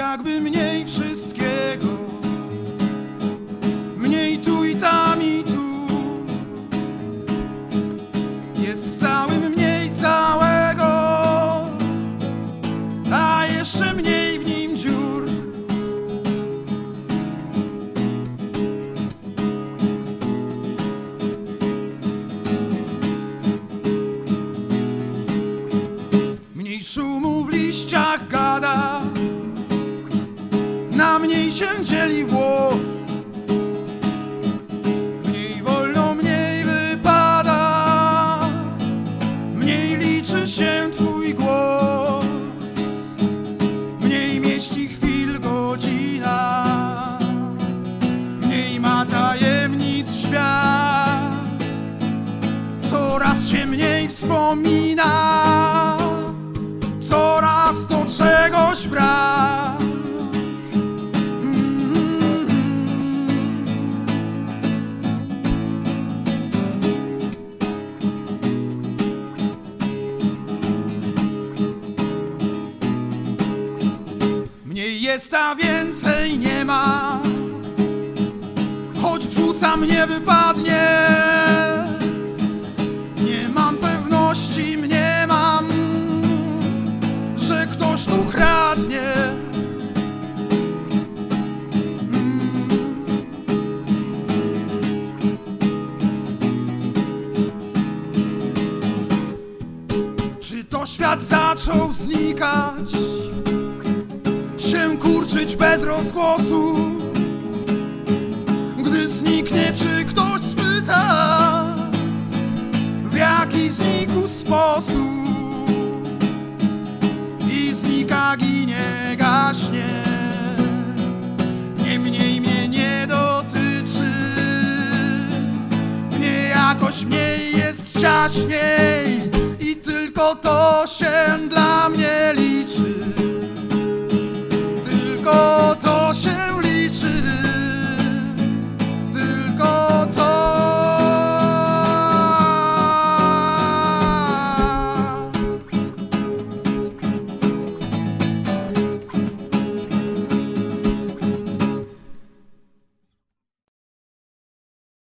jakby mniej wszystkiego. Mniej tu i tam i tu. Jest w całym mniej całego, a jeszcze mniej w nim dziur. Mniej szumu w liściach się dzieli włos. Mniej wolno, mniej wypada, mniej liczy się twój głos. Mniej mieści chwil godzina, mniej ma tajemnic świat. Coraz się mniej wspomina coraz do czegoś brak. Jest, a więcej nie ma. Choć wrzuca mnie wypadnie. Nie mam pewności, nie mam że ktoś tu kradnie. Czy to świat zaczął znikać? Się kurczyć bez rozgłosu? Gdy zniknie, czy ktoś spyta? W jaki znikł sposób? i znika, ginie, gaśnie. Niemniej mnie nie dotyczy, mnie jakoś mniej jest ciaśniej i tylko to się dla mnie